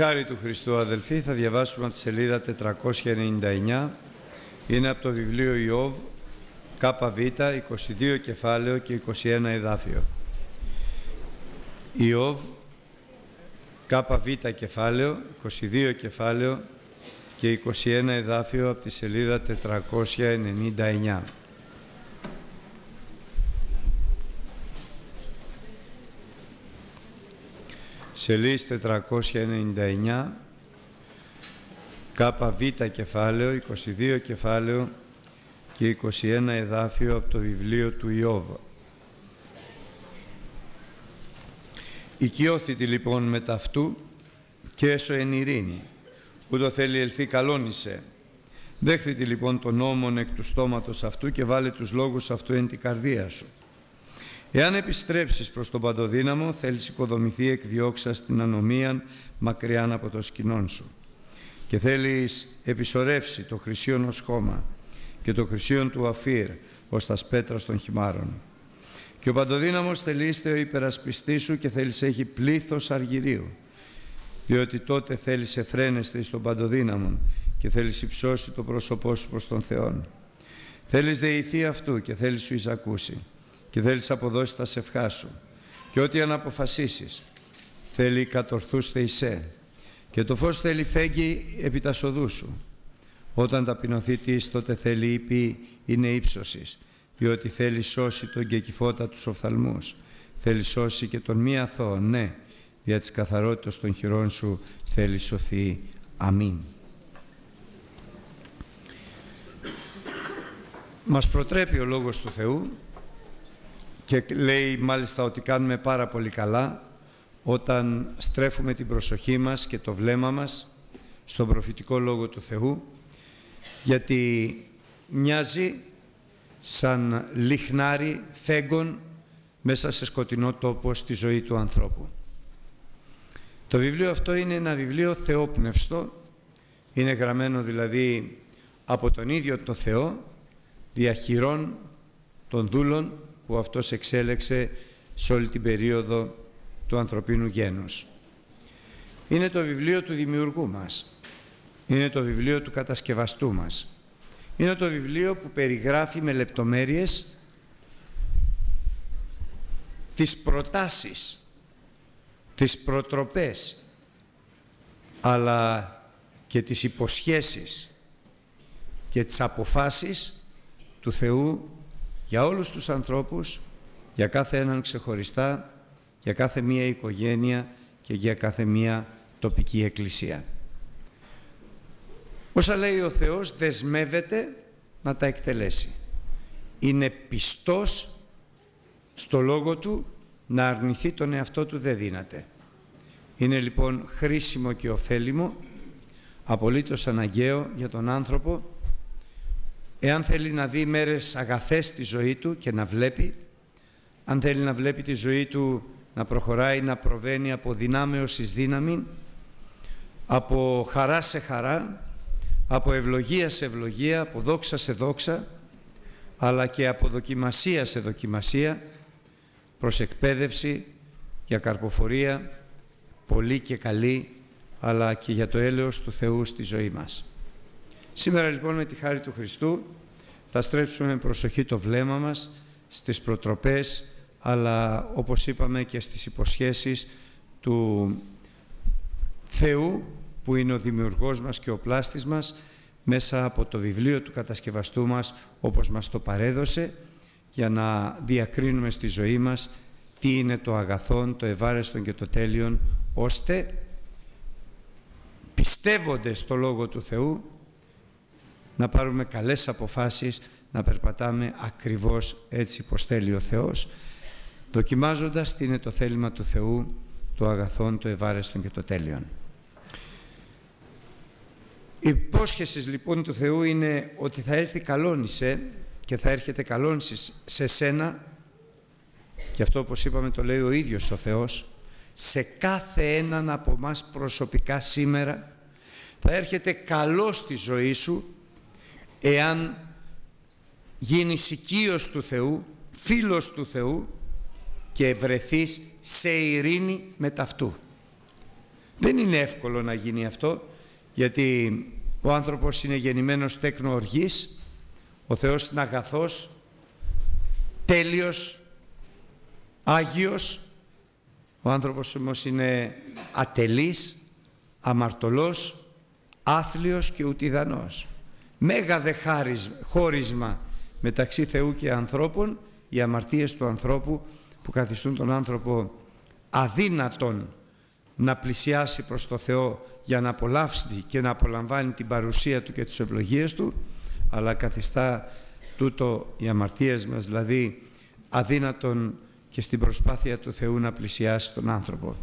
Χάρη του Χριστού αδελφοί θα διαβάσουμε από τη σελίδα 499 είναι από το βιβλίο Ιώβ ΚΒ 22 κεφάλαιο και 21 εδάφιο. Ιώβ ΚΒ κεφάλαιο 22 κεφάλαιο και 21 εδάφιο από τη σελίδα 499 σελίς 499 ΚΒ κεφάλαιο, 22 κεφάλαιο και 21 εδάφιο από το βιβλίο του Ιώβ. Οικειώθητη λοιπόν με ταυτού και έσω εν ειρήνη, ούτω θέλει ελθεί καλόνισε. Δέχθητη λοιπόν τον νόμον εκ του στόματος αυτού και βάλε τους λόγους αυτού εν την καρδία σου. Εάν επιστρέψεις προς τον παντοδύναμο, θέλεις οικοδομηθεί εκδιώξας την ανομία μακριά από το σκηνόν σου. Και θέλεις επισορεύσει το χρυσίον ως χώμα και το χρυσίον του αφήρ ως τας σπέτρα των χυμάρων. Και ο παντοδύναμος θελείστε ο υπερασπιστής σου και θέλεις έχει πλήθος αργυρίου, διότι τότε θέλεις εφραίνεστε στον παντοδύναμον και θέλεις υψώσει το πρόσωπό σου προς τον Θεόν. Θέλεις δεηθεί αυτού και θέλεις σου εισακούσει και θέλεις αποδώσεις τα σευχά σου και ό,τι αν αποφασίσεις θέλει κατορθούς θεϊσέ. Και το φως θέλει φέγγει επί τα σοδού σου. Όταν ταπεινωθεί της τότε θέλει είπε είναι ύψωσης διότι θέλει σώσει τον κεκυφώτα τους οφθαλμούς. Θέλει σώσει και τον μη αθώο ναι δια της καθαρότητας των χειρών σου θέλει σωθεί. Αμήν. Μας προτρέπει ο Λόγος του Θεού και λέει μάλιστα ότι κάνουμε πάρα πολύ καλά όταν στρέφουμε την προσοχή μας και το βλέμμα μας στον προφητικό Λόγο του Θεού γιατί μοιάζει σαν λιχνάρι φέγγον μέσα σε σκοτεινό τόπο στη ζωή του ανθρώπου. Το βιβλίο αυτό είναι ένα βιβλίο θεόπνευστο, είναι γραμμένο δηλαδή από τον ίδιο το Θεό, διαχειρών των δούλων που αυτός εξέλεξε σε όλη την περίοδο του ανθρωπίνου γένους. Είναι το βιβλίο του δημιουργού μας. Είναι το βιβλίο του κατασκευαστού μας. Είναι το βιβλίο που περιγράφει με λεπτομέρειες τις προτάσεις, τις προτροπές, αλλά και τις υποσχέσεις και τις αποφάσεις του Θεού για όλους τους ανθρώπους, για κάθε έναν ξεχωριστά, για κάθε μία οικογένεια και για κάθε μία τοπική εκκλησία. Όσα λέει ο Θεός δεσμεύεται να τα εκτελέσει. Είναι πιστός στο λόγο Του να αρνηθεί τον εαυτό Του δεν δύναται. Είναι λοιπόν χρήσιμο και ωφέλιμο, απολύτως αναγκαίο για τον άνθρωπο εάν θέλει να δει μέρες αγαθές στη ζωή του και να βλέπει, αν θέλει να βλέπει τη ζωή του να προχωράει, να προβαίνει από δυνάμεως εις δύναμη, από χαρά σε χαρά, από ευλογία σε ευλογία, από δόξα σε δόξα, αλλά και από δοκιμασία σε δοκιμασία, προς εκπαίδευση, για καρποφορία, πολύ και καλή, αλλά και για το έλεος του Θεού στη ζωή μας. Σήμερα λοιπόν με τη χάρη του Χριστού θα στρέψουμε με προσοχή το βλέμμα μας στις προτροπές αλλά όπως είπαμε και στις υποσχέσεις του Θεού που είναι ο δημιουργός μας και ο πλάστης μας μέσα από το βιβλίο του κατασκευαστού μας όπως μας το παρέδωσε για να διακρίνουμε στη ζωή μας τι είναι το αγαθόν, το ευάρεστον και το τέλειον ώστε πιστεύονται στο Λόγο του Θεού να πάρουμε καλές αποφάσεις, να περπατάμε ακριβώς έτσι πως θέλει ο Θεός, δοκιμάζοντας τι είναι το θέλημα του Θεού, το αγαθόν, το ευάρεστον και το τέλειον. Η υπόσχεσης λοιπόν του Θεού είναι ότι θα έλθει καλόνισε και θα έρχεται καλόνισε σε σένα και αυτό όπως είπαμε το λέει ο ίδιος ο Θεός σε κάθε έναν από μας προσωπικά σήμερα θα έρχεται καλό στη ζωή σου εάν γίνεις οικείος του Θεού, φίλος του Θεού και βρεθείς σε ειρήνη με ταυτού. Δεν είναι εύκολο να γίνει αυτό, γιατί ο άνθρωπος είναι γεννημένος τέκνο οργής, ο Θεός είναι αγαθός, τέλειος, Άγιος, ο άνθρωπος όμως είναι ατελής, αμαρτωλός, άθλιος και ουτιδανός. Μέγα δε χώρισμα μεταξύ Θεού και ανθρώπων, οι αμαρτίες του ανθρώπου που καθιστούν τον άνθρωπο αδύνατον να πλησιάσει προς το Θεό για να απολαύσει και να απολαμβάνει την παρουσία Του και τις ευλογίες Του αλλά καθιστά τούτο οι αμαρτίες μας δηλαδή αδύνατον και στην προσπάθεια του Θεού να πλησιάσει τον άνθρωπο.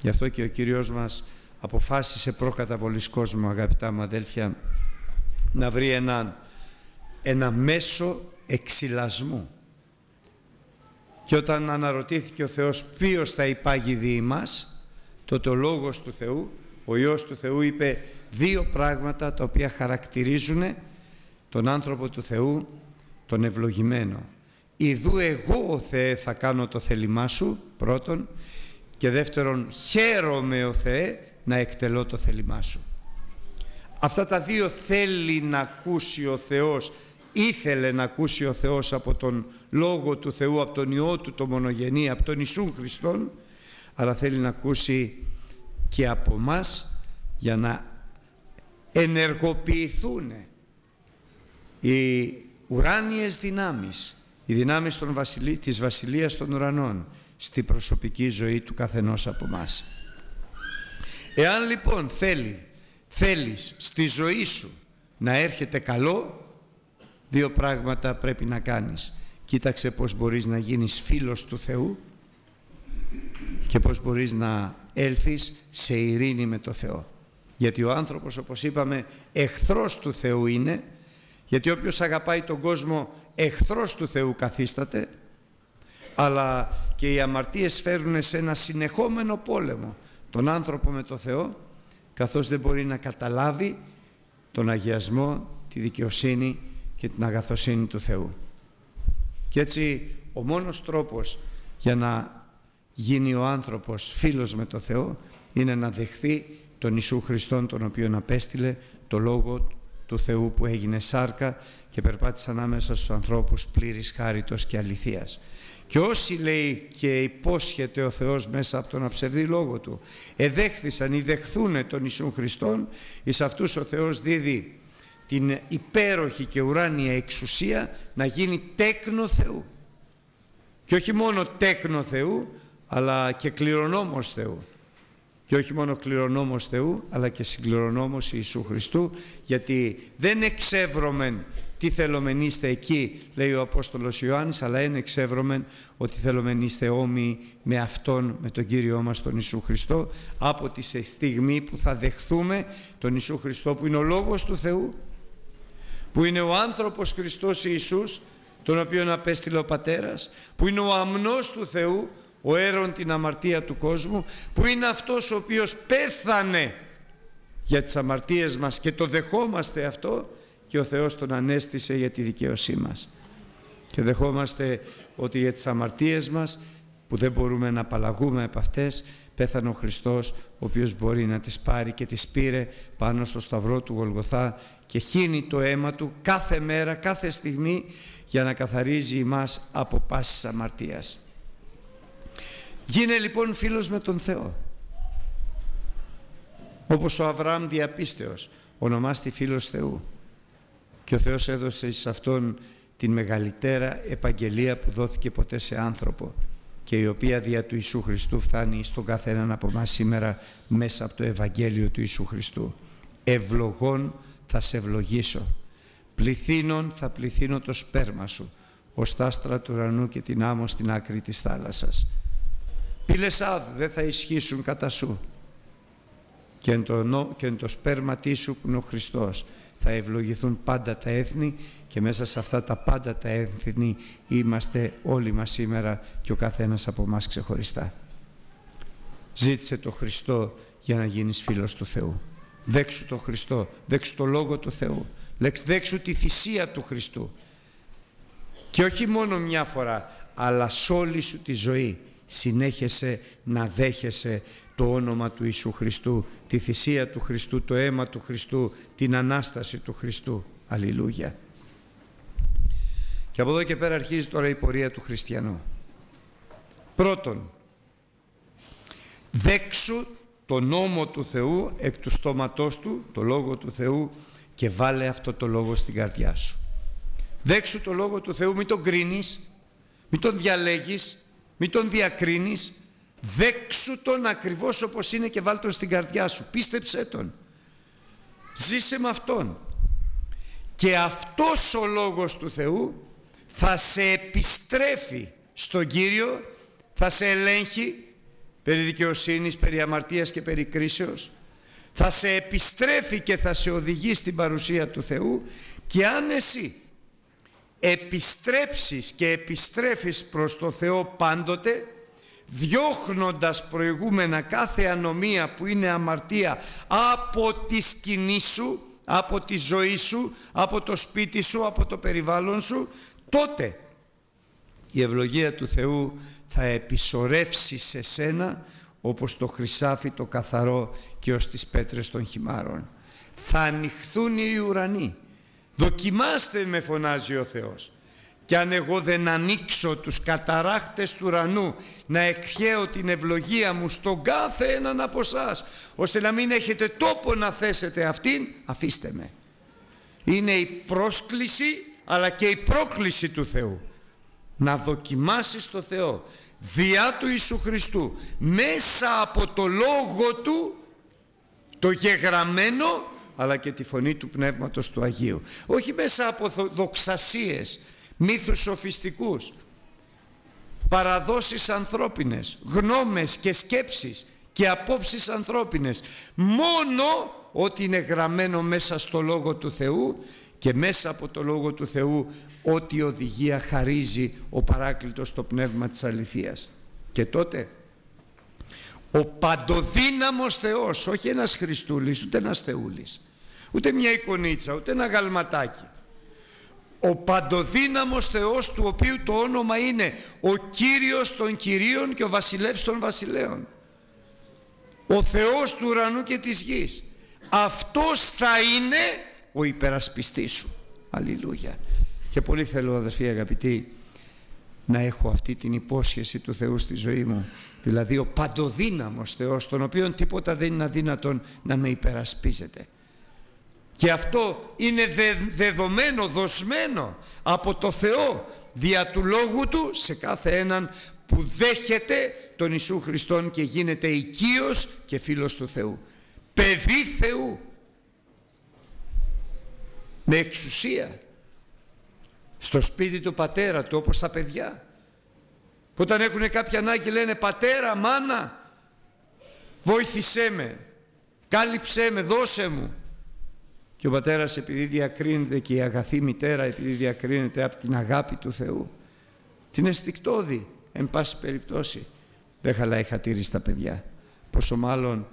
Γι' αυτό και ο Κύριος μας αποφάσισε προκαταβολής κόσμου αγαπητά μου αδέλφια να βρει ένα, ένα μέσο εξυλασμού και όταν αναρωτήθηκε ο Θεός ποιος θα υπάγει δι' μας, τότε ο Λόγος του Θεού, ο Υιός του Θεού είπε δύο πράγματα τα οποία χαρακτηρίζουν τον άνθρωπο του Θεού, τον ευλογημένο. Ιδού εγώ ο Θεέ θα κάνω το θέλημά σου, πρώτον, και δεύτερον χαίρομαι ο Θεέ να εκτελώ το θέλημά σου. Αυτά τα δύο θέλει να ακούσει ο Θεός ήθελε να ακούσει ο Θεός από τον Λόγο του Θεού, από τον Υιό Του το μονογενή, από τον Ιησούν Χριστόν, αλλά θέλει να ακούσει και από μας για να ενεργοποιηθούν οι ουράνιες δυνάμεις, οι δυνάμεις των βασιλεί, της Βασιλείας των Ουρανών στη προσωπική ζωή του καθενός από μας. Εάν λοιπόν θέλει, θέλεις στη ζωή σου να έρχεται καλό, Δύο πράγματα πρέπει να κάνεις. Κοίταξε πώς μπορείς να γίνεις φίλος του Θεού και πώς μπορείς να έλθεις σε ειρήνη με το Θεό. Γιατί ο άνθρωπος, όπως είπαμε, εχθρός του Θεού είναι, γιατί όποιος αγαπάει τον κόσμο εχθρός του Θεού καθίσταται, αλλά και οι αμαρτίες φέρουν σε ένα συνεχόμενο πόλεμο τον άνθρωπο με το Θεό, καθώς δεν μπορεί να καταλάβει τον αγιασμό, τη δικαιοσύνη και την αγαθοσύνη του Θεού. Και έτσι ο μόνος τρόπος για να γίνει ο άνθρωπος φίλος με το Θεό είναι να δεχθεί τον Ιησού Χριστόν τον οποίον απέστειλε το Λόγο του Θεού που έγινε σάρκα και περπάτησε ανάμεσα στους ανθρώπους πλήρης χάριτος και αληθείας. Και όσοι λέει και υπόσχεται ο Θεός μέσα από τον αψευδή λόγο Του εδέχθησαν ή δεχθούν τον Ιησού Χριστόν εις αυτούς ο Θεός δίδει την υπέροχη και ουράνια εξουσία να γίνει τέκνο Θεού. Και όχι μόνο τέκνο Θεού, αλλά και κληρονόμος Θεού. Και όχι μόνο κληρονόμος Θεού, αλλά και συγκληρονόμος Ιησού Χριστού, γιατί δεν εξεύρωμεν τι θέλομεν είστε εκεί, λέει ο Απόστολος Ιωάννης, αλλά δεν εξεύρωμεν ότι θέλομεν είστε όμοιοι με Αυτόν, με τον Κύριό μας τον Ιησού Χριστό, από τη στιγμή που θα δεχθούμε τον Ιησού Χριστό που είναι ο Λόγος του Θεού, που είναι ο άνθρωπος Χριστός Ιησούς, τον οποίον απέστειλε ο Πατέρας, που είναι ο αμνός του Θεού, ο έρων την αμαρτία του κόσμου, που είναι αυτός ο οποίος πέθανε για τις αμαρτίες μας και το δεχόμαστε αυτό και ο Θεός τον ανέστησε για τη δικαίωσή μας. Και δεχόμαστε ότι για τις αμαρτίες μας που δεν μπορούμε να απαλλαγούμε από αυτές πέθανε ο Χριστός ο οποίος μπορεί να τις πάρει και τις πήρε πάνω στο σταυρό του Γολγοθά και χύνει το αίμα του κάθε μέρα, κάθε στιγμή για να καθαρίζει εμάς από πάσης αμαρτίας. Γίνε λοιπόν φίλος με τον Θεό. Όπως ο Αβραάμ διαπίστεως ονομάστη φίλος Θεού. Και ο Θεός έδωσε σε αυτόν την μεγαλύτερα επαγγελία που δόθηκε ποτέ σε άνθρωπο και η οποία δια του Ιησού Χριστού φτάνει στον καθέναν από εμάς σήμερα μέσα από το Ευαγγέλιο του Ιησού Χριστού. Ευλογών θα σε ευλογήσω. Πληθύνων θα πληθύνω το σπέρμα σου, ως τα άστρα του ουρανού και την άμμο στην άκρη της θάλασσας. Πύλες άδου δεν θα ισχύσουν κατά σου και εν το, και εν το σπέρμα σου που είναι ο Χριστός θα ευλογηθούν πάντα τα έθνη και μέσα σε αυτά τα πάντα τα έθνη είμαστε όλοι μας σήμερα και ο καθένας από μας ξεχωριστά. Ζήτησε το Χριστό για να γίνεις φίλος του Θεού. Δέξου το Χριστό, δέξου το Λόγο του Θεού, δέξου τη θυσία του Χριστού. Και όχι μόνο μια φορά, αλλά σ' όλη σου τη ζωή συνέχεσαι να δέχεσαι το όνομα του Ιησού Χριστού, τη θυσία του Χριστού, το αίμα του Χριστού, την Ανάσταση του Χριστού. Αλληλούια. Και από εδώ και πέρα αρχίζει τώρα η πορεία του χριστιανού. Πρώτον, δέξου το νόμο του Θεού εκ του στόματός του, το Λόγο του Θεού και βάλε αυτό το Λόγο στην καρδιά σου. Δέξου το Λόγο του Θεού, μην τον κρίνεις, μην τον διαλέγεις, μην τον διακρίνεις, δέξου τον ακριβώς όπως είναι και βάλ τον στην καρδιά σου, πίστεψέ τον. Ζήσε με Αυτόν. Και αυτός ο Λόγος του Θεού θα σε επιστρέφει στον Κύριο, θα σε ελέγχει περί δικαιοσύνης, περί αμαρτίας και περί κρίσεως, θα σε επιστρέφει και θα σε οδηγεί στην παρουσία του Θεού και αν εσύ επιστρέψεις και επιστρέφεις προς το Θεό πάντοτε διώχνοντας προηγούμενα κάθε ανομία που είναι αμαρτία από τη σκηνή σου, από τη ζωή σου, από το σπίτι σου, από το περιβάλλον σου τότε η ευλογία του Θεού θα επισορεύσει σε σένα όπως το χρυσάφι το καθαρό και ως τις πέτρες των χυμάρων. Θα ανοιχθούν οι ουρανοί. Δοκιμάστε με φωνάζει ο Θεός. Και αν εγώ δεν ανοίξω τους καταράχτες του ουρανού να εκχαίω την ευλογία μου στον κάθε έναν από εσάς, ώστε να μην έχετε τόπο να θέσετε αυτήν, αφήστε με. Είναι η πρόσκληση αλλά και η πρόκληση του Θεού να δοκιμάσεις το Θεό διά του Ιησού Χριστού μέσα από το Λόγο Του το γεγραμμένο αλλά και τη φωνή του Πνεύματος του Αγίου όχι μέσα από δοξασίες μύθους σοφιστικούς παραδόσεις ανθρώπινες γνώμες και σκέψεις και απόψεις ανθρώπινες μόνο ό,τι είναι γραμμένο μέσα στο Λόγο του Θεού και μέσα από το Λόγο του Θεού ό,τι οδηγία χαρίζει ο παράκλητος στο πνεύμα της αληθείας. Και τότε ο παντοδύναμος Θεός, όχι ένας Χριστούλης, ούτε ένας Θεούλης, ούτε μια εικονίτσα, ούτε ένα γαλματάκι. Ο παντοδύναμος Θεός του οποίου το όνομα είναι ο Κύριος των Κυρίων και ο Βασιλεύς των Βασιλέων. Ο Θεός του ουρανού και της γης. Αυτός θα είναι ο υπερασπιστής σου. Αλληλούια. Και πολύ θέλω αδερφοί αγαπητοί να έχω αυτή την υπόσχεση του Θεού στη ζωή μου. Δηλαδή ο παντοδύναμος Θεός, τον οποίον τίποτα δεν είναι αδύνατον να με υπερασπίζεται. Και αυτό είναι δεδομένο, δοσμένο από το Θεό δια του Λόγου Του σε κάθε έναν που δέχεται τον Ιησού Χριστόν και γίνεται οικείος και φίλος του Θεού. Παιδί Θεού. Με εξουσία. Στο σπίτι του πατέρα του όπως τα παιδιά. Που όταν έχουν κάποια ανάγκη λένε πατέρα, μάνα βοήθησέ με. Κάλυψέ με, δώσε μου και ο πατέρας επειδή διακρίνεται και η αγαθή μητέρα επειδή διακρίνεται από την αγάπη του Θεού την αισθηκτόδη εν πάση περιπτώσει δεν χαλάει χατήρι στα παιδιά πόσο μάλλον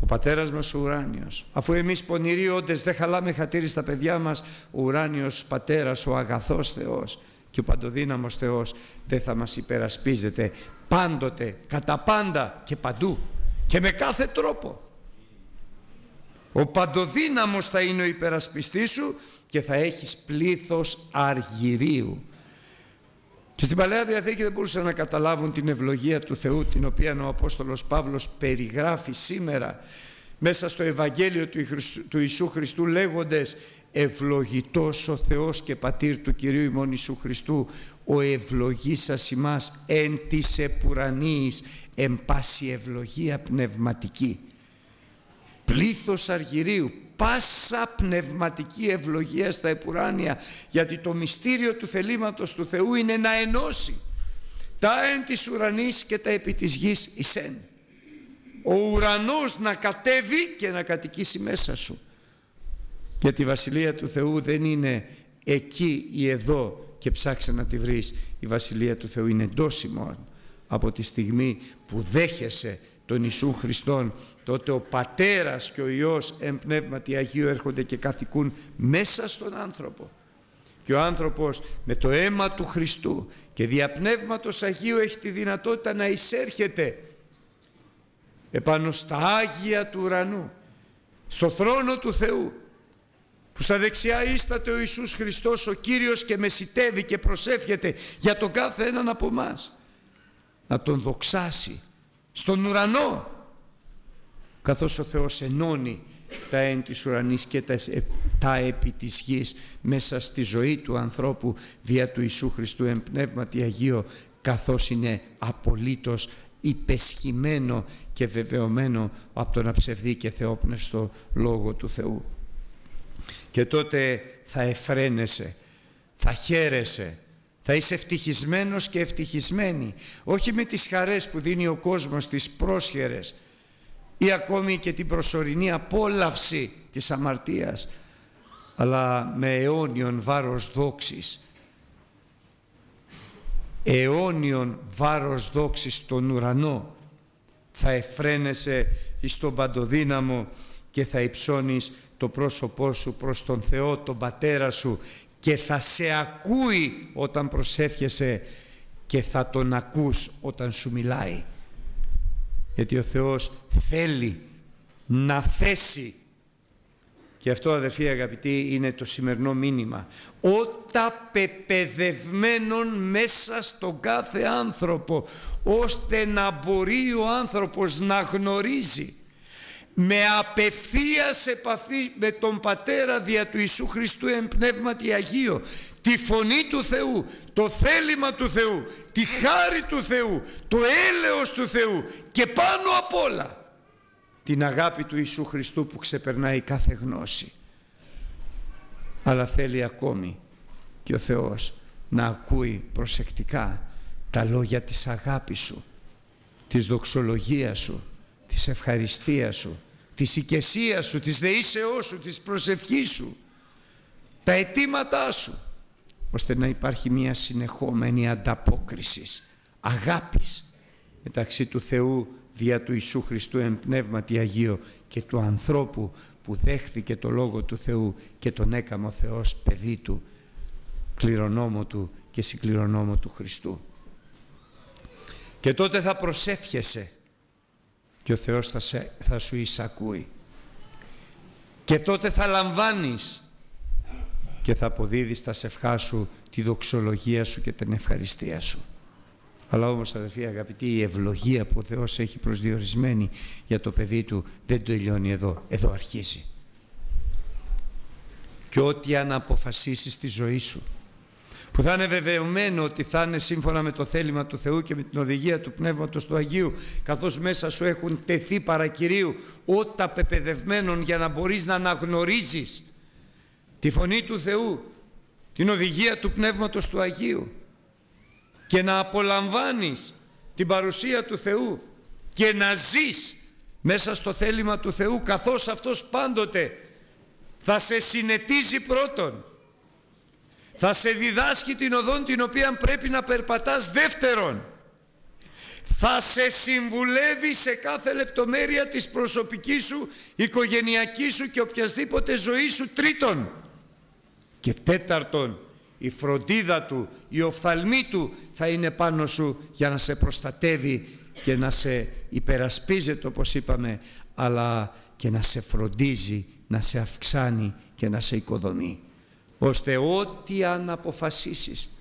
ο πατέρας μας ο ουράνιος. Αφού εμείς πονηροί όντες δεν χαλάμε χατήρι στα παιδιά μας, ο ουράνιος πατέρας, ο αγαθός Θεός και ο παντοδύναμος Θεός δεν θα μας υπερασπίζεται πάντοτε, κατά πάντα και παντού και με κάθε τρόπο. Ο παντοδύναμος θα είναι ο υπερασπιστής σου και θα έχεις πλήθος αργυρίου. Και στην Παλαιά Διαθήκη δεν μπορούσαν να καταλάβουν την ευλογία του Θεού την οποία ο Απόστολος Παύλος περιγράφει σήμερα μέσα στο Ευαγγέλιο του Ιησού Χριστού λέγοντες ευλογητός ο Θεός και Πατήρ του Κυρίου ημών Ιησού Χριστού ο ευλογήσας ημάς εν της επουρανίης εν πάση ευλογία πνευματική πλήθος αργυρίου πάσα πνευματική ευλογία στα επουράνια γιατί το μυστήριο του θελήματος του Θεού είναι να ενώσει τα εν της ουρανής και τα επί της γης εισέν. Ο ουρανός να κατέβει και να κατοικήσει μέσα σου. Γιατί η Βασιλεία του Θεού δεν είναι εκεί ή εδώ και ψάξε να τη βρεις. Η Βασιλεία του Θεού είναι εντός από τη στιγμή που δέχεσαι τον Ιησού Χριστόν τότε ο Πατέρας και ο Υιός εν πνεύματι Αγίου έρχονται και καθηκούν μέσα στον άνθρωπο. Και ο άνθρωπος με το αίμα του Χριστού και δια πνεύματος Αγίου έχει τη δυνατότητα να εισέρχεται επάνω στα Άγια του ουρανού, στο θρόνο του Θεού, που στα δεξιά ίσταται ο Ιησούς Χριστός ο Κύριος και μεσητεύει και προσεύχεται για τον κάθε έναν από μας. Να τον δοξάσει στον ουρανό καθώς ο Θεός ενώνει τα εν της ουρανής και τα, τα επί της γης μέσα στη ζωή του ανθρώπου δια του Ιησού Χριστού εμπνεύματι Αγίο καθώς είναι απολύτως υπεσχημένο και βεβαιωμένο από τον αψευδή και θεόπνευστο Λόγο του Θεού. Και τότε θα εφραίνεσαι, θα χαίρεσαι, θα είσαι ευτυχισμένος και ευτυχισμένη, όχι με τις χαρές που δίνει ο κόσμος, τις πρόσχερες ή ακόμη και την προσωρινή απόλαυση της αμαρτίας, αλλά με αιώνιον βάρος δόξης, αιώνιον βάρος δόξης στον ουρανό, θα εφραίνεσαι στον παντοδύναμο και θα υψώνεις το πρόσωπό σου προς τον Θεό, τον Πατέρα σου και θα σε ακούει όταν προσεύχεσαι και θα τον ακούς όταν σου μιλάει. Γιατί ο Θεός θέλει να θέσει και αυτό αδερφοί αγαπητοί είναι το σημερινό μήνυμα όταν πεπαιδευμένον μέσα στον κάθε άνθρωπο ώστε να μπορεί ο άνθρωπος να γνωρίζει με απευθείας επαφή με τον Πατέρα δια του Ιησού Χριστού εμπνεύματι Αγίο τη φωνή του Θεού, το θέλημα του Θεού, τη χάρη του Θεού, το έλεος του Θεού και πάνω απ' όλα την αγάπη του Ιησού Χριστού που ξεπερνάει κάθε γνώση. Αλλά θέλει ακόμη και ο Θεός να ακούει προσεκτικά τα λόγια της αγάπης σου, της δοξολογίας σου, της ευχαριστίας σου, της οικεσίας σου, της δεήσεώς σου, της προσευχής σου, τα αιτήματά σου, ώστε να υπάρχει μια συνεχόμενη ανταπόκριση αγάπης μεταξύ του Θεού δια του Ιησού Χριστού εμπνεύματι Αγίο και του ανθρώπου που δέχθηκε το Λόγο του Θεού και τον έκαμε ο Θεός παιδί του, κληρονόμο του και συγκληρονόμο του Χριστού. Και τότε θα προσεύχεσαι και ο Θεός θα, σε, θα σου εισακούει. Και τότε θα λαμβάνεις και θα αποδίδεις τα σευχά σου, τη δοξολογία σου και την ευχαριστία σου. Αλλά όμως αδερφοί αγαπητοί η ευλογία που ο Θεός έχει προσδιορισμένη για το παιδί του δεν τελειώνει εδώ, εδώ αρχίζει. Και ό,τι αν αποφασίσεις στη ζωή σου που θα είναι βεβαιωμένο ότι θα είναι σύμφωνα με το θέλημα του Θεού και με την οδηγία του Πνεύματος του Αγίου καθώς μέσα σου έχουν τεθεί παρακυρίου ότα πεπαιδευμένων για να μπορείς να αναγνωρίζεις τη φωνή του Θεού την οδηγία του Πνεύματος του Αγίου και να απολαμβάνεις την παρουσία του Θεού και να ζεις μέσα στο θέλημα του Θεού καθώς Αυτός πάντοτε θα σε συνετίζει πρώτον θα σε διδάσκει την οδόν την οποία πρέπει να περπατάς δεύτερον. Θα σε συμβουλεύει σε κάθε λεπτομέρεια της προσωπικής σου, οικογενειακής σου και οποιασδήποτε ζωής σου τρίτον. Και τέταρτον η φροντίδα του, η οφθαλμή του θα είναι πάνω σου για να σε προστατεύει και να σε υπερασπίζεται όπως είπαμε αλλά και να σε φροντίζει, να σε αυξάνει και να σε οικοδομεί ώστε ό,τι αν αποφασίσεις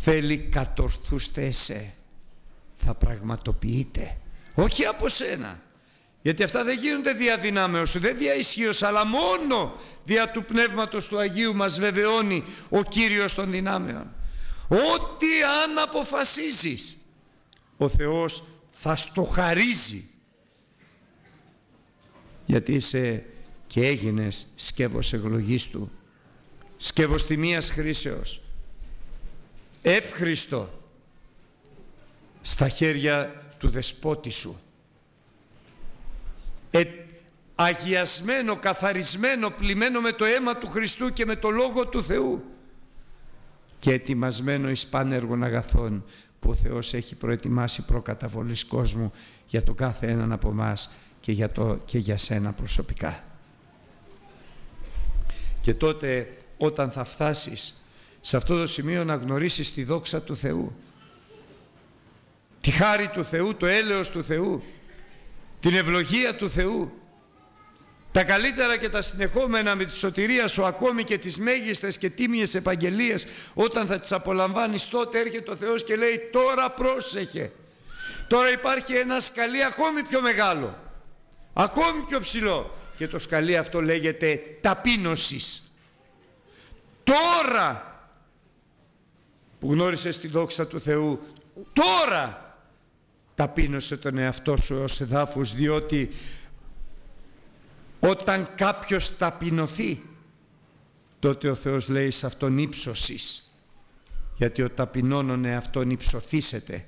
θέλει κατορθούστε εσέ θα πραγματοποιείτε όχι από σένα γιατί αυτά δεν γίνονται δια δυνάμεως σου, δεν δια ισχύως, αλλά μόνο δια του Πνεύματος του Αγίου μας βεβαιώνει ο Κύριος των δυνάμεων. Ό,τι αν αποφασίζεις, ο Θεός θα στο χαρίζει. Γιατί είσαι και έγινες σκεύος ευλογής Του, σκεύος τιμίας χρήσεως, εύχριστο στα χέρια του Δεσπότη Σου. Ε, αγιασμένο, καθαρισμένο, πλημμένο με το αίμα του Χριστού και με το Λόγο του Θεού. Και ετοιμασμένο εις πάνεργων αγαθών που ο Θεός έχει προετοιμάσει προκαταβολής κόσμου για το κάθε έναν από μας και για, το, και για σένα προσωπικά. Και τότε όταν θα φτάσεις σε αυτό το σημείο να γνωρίσεις τη δόξα του Θεού. Τη χάρη του Θεού, το έλεος του Θεού, την ευλογία του Θεού, τα καλύτερα και τα συνεχόμενα με τη σωτηρία σου ακόμη και τις μέγιστες και τίμιες επαγγελίες όταν θα τις απολαμβάνεις τότε έρχεται ο Θεός και λέει τώρα πρόσεχε. Τώρα υπάρχει ένα σκαλί ακόμη πιο μεγάλο ακόμη πιο ψηλό και το σκαλί αυτό λέγεται ταπείνωσης. Τώρα που γνώρισες τη δόξα του Θεού τώρα ταπείνωσε τον εαυτό σου ως εδάφους διότι όταν κάποιος ταπεινωθεί τότε ο Θεός λέει σε αυτόν ύψωσης. Γιατί ο ταπεινώνων εαυτόν υψωθήσετε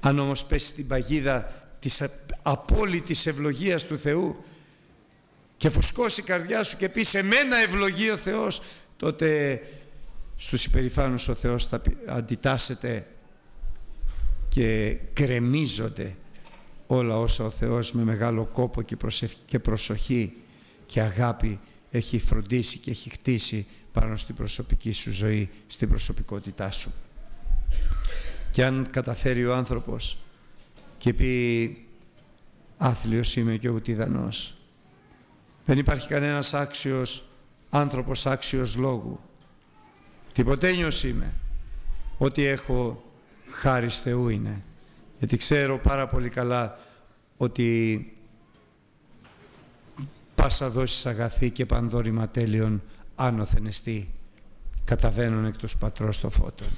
αν όμως πέσει στην παγίδα της απόλυτης ευλογίας του Θεού και φουσκώσει η καρδιά σου και πεις σε μένα ευλογεί ο Θεός τότε στους υπερηφάνους ο Θεός θα αντιτάσσεται και κρεμίζονται όλα όσα ο Θεός με μεγάλο κόπο και προσοχή και αγάπη έχει φροντίσει και έχει χτίσει πάνω στην προσωπική σου ζωή, στην προσωπικότητά σου. Και αν καταφέρει ο άνθρωπος και πει άθλιος είμαι και ουτιδανός, δεν υπάρχει κανένας άξιος άνθρωπος άξιος λόγου. Τιποτένιος είμαι. Ό,τι έχω χάρις Θεού είναι γιατί ξέρω πάρα πολύ καλά ότι πάσα δόσεις αγαθή και πανδόρημα τέλειων άνωθεν εστί καταβαίνουν εκ τους πατρός το φώτον.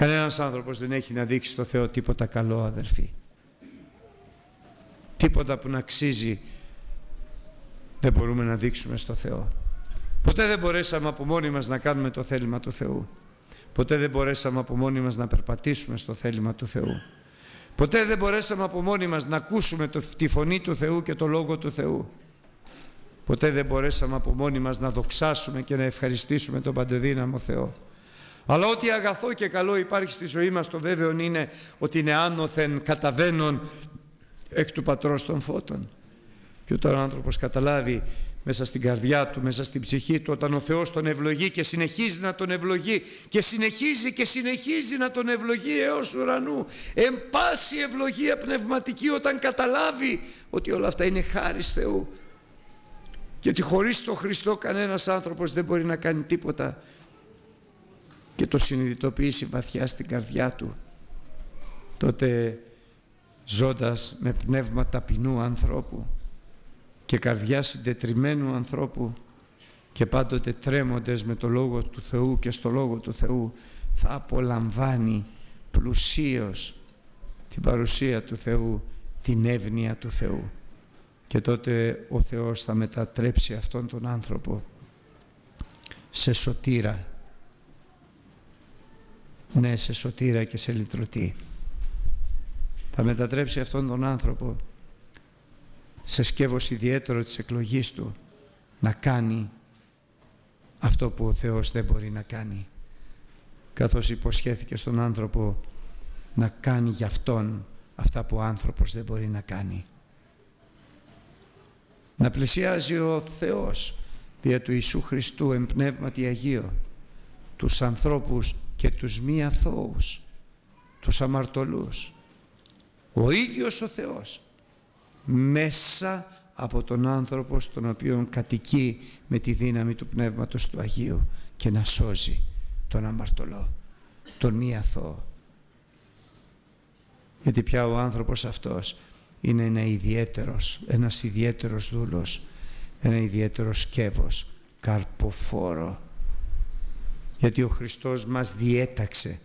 Κανένας άνθρωπος δεν έχει να δείξει στο Θεό τίποτα καλό αδερφοί. Τίποτα που να αξίζει δεν μπορούμε να δείξουμε στο Θεό. Ποτέ δεν μπορέσαμε από μόνοι μας να κάνουμε το θέλημα του Θεού. Ποτέ δεν μπορέσαμε από μόνοι μας να περπατήσουμε στο θέλημα του Θεού. Ποτέ δεν μπορέσαμε από μόνοι μας να ακούσουμε το, τη φωνή του Θεού και το Λόγο του Θεού. Ποτέ δεν μπορέσαμε από μόνοι μας να δοξάσουμε και να ευχαριστήσουμε τον Παντεδύναμο Θεό. Αλλά ό,τι αγαθό και καλό υπάρχει στη ζωή μας το βέβαιο είναι ότι είναι άνωθεν καταβαίνον εκ του Πατρός των Φώτων. Και όταν ο άνθρωπος καταλάβει μέσα στην καρδιά του, μέσα στην ψυχή του όταν ο Θεός τον ευλογεί και συνεχίζει να τον ευλογεί και συνεχίζει και συνεχίζει να τον ευλογεί έως ουρανού εν πάση ευλογία πνευματική όταν καταλάβει ότι όλα αυτά είναι χάρη Θεού και ότι χωρίς τον Χριστό κανένας άνθρωπος δεν μπορεί να κάνει τίποτα και το συνειδητοποιήσει βαθιά στην καρδιά του τότε ζώντας με πνεύμα ταπεινού ανθρώπου και καρδιά συντετριμένου ανθρώπου και πάντοτε τρέμοντες με το Λόγο του Θεού και στο Λόγο του Θεού θα απολαμβάνει πλουσίως την παρουσία του Θεού, την εύνοια του Θεού. Και τότε ο Θεός θα μετατρέψει αυτόν τον άνθρωπο σε σωτήρα. Ναι, σε σωτήρα και σε λυτρωτή. Θα μετατρέψει αυτόν τον άνθρωπο σε σκεύος ιδιαίτερο της εκλογής του να κάνει αυτό που ο Θεός δεν μπορεί να κάνει καθώς υποσχέθηκε στον άνθρωπο να κάνει για Αυτόν αυτά που ο άνθρωπος δεν μπορεί να κάνει. Να πλησιάζει ο Θεός δια του Ιησού Χριστού εν πνεύματι Αγίο τους ανθρώπους και τους μη αθώους, τους αμαρτωλούς. Ο ίδιος ο Θεός μέσα από τον άνθρωπο στον οποίο κατοικεί με τη δύναμη του Πνεύματος του Αγίου και να σώζει τον αμαρτωλό, τον μη αθώο. Γιατί πια ο άνθρωπος αυτός είναι ένα ιδιαίτερος, ένας ιδιαίτερος δούλος, ένα ιδιαίτερο σκεύος, καρποφόρο. Γιατί ο Χριστός μας διέταξε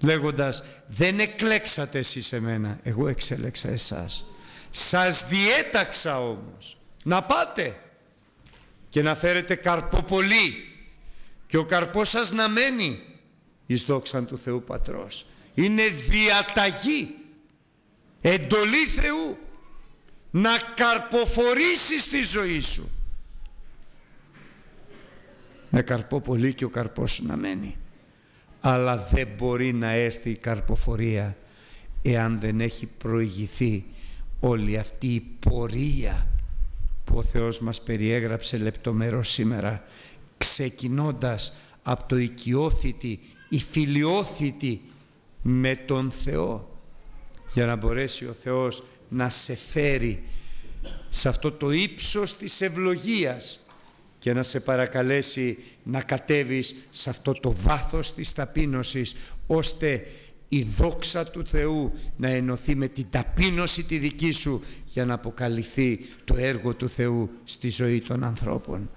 λέγοντας δεν εκλέξατε εσείς εμένα, εγώ εξέλεξα εσάς. Σας διέταξα όμως να πάτε και να φέρετε καρπό πολύ και ο καρπός σας να μένει εις δόξαν του Θεού Πατρός. Είναι διαταγή, εντολή Θεού να καρποφορήσεις τη ζωή σου. Με καρπό πολύ και ο καρπός σου να μένει. Αλλά δεν μπορεί να έρθει η καρποφορία εάν δεν έχει προηγηθεί όλη αυτή η πορεία που ο Θεός μας περιέγραψε λεπτομερώς σήμερα ξεκινώντας από το οικειόθητη, η φιλιόθητη με τον Θεό για να μπορέσει ο Θεός να σε φέρει σε αυτό το ύψος της ευλογίας και να σε παρακαλέσει να κατέβεις σε αυτό το βάθος της ταπείνωσης ώστε η δόξα του Θεού να ενωθεί με την ταπείνωση τη δική σου για να αποκαλυφθεί το έργο του Θεού στη ζωή των ανθρώπων.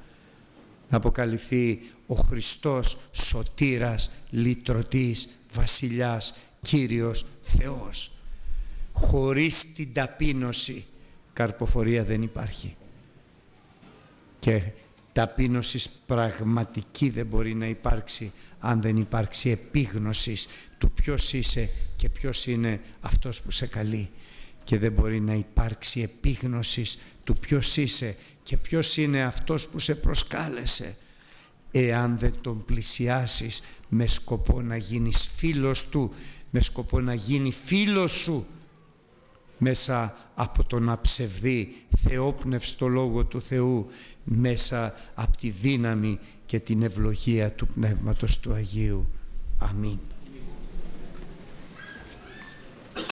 Να αποκαλυφθεί ο Χριστός σωτήρας, λυτρωτής, βασιλιάς, Κύριος Θεός. Χωρίς την ταπείνωση καρποφορία δεν υπάρχει. Και ταπείνωσης πραγματική δεν μπορεί να υπάρξει αν δεν υπάρξει επίγνωσης του ποιος είσαι και ποιος είναι αυτός που σε καλεί. Και δεν μπορεί να υπάρξει επίγνωσης του ποιος είσαι και ποιος είναι αυτός που σε προσκάλεσε εάν δεν τον πλησιάσεις με σκοπό να γίνεις φίλος του, με σκοπό να γίνει φίλος σου μέσα από τον αψευδή θεόπνευστο Λόγο του Θεού μέσα από τη δύναμη και την ευλογία του Πνεύματος του Αγίου. Αμήν.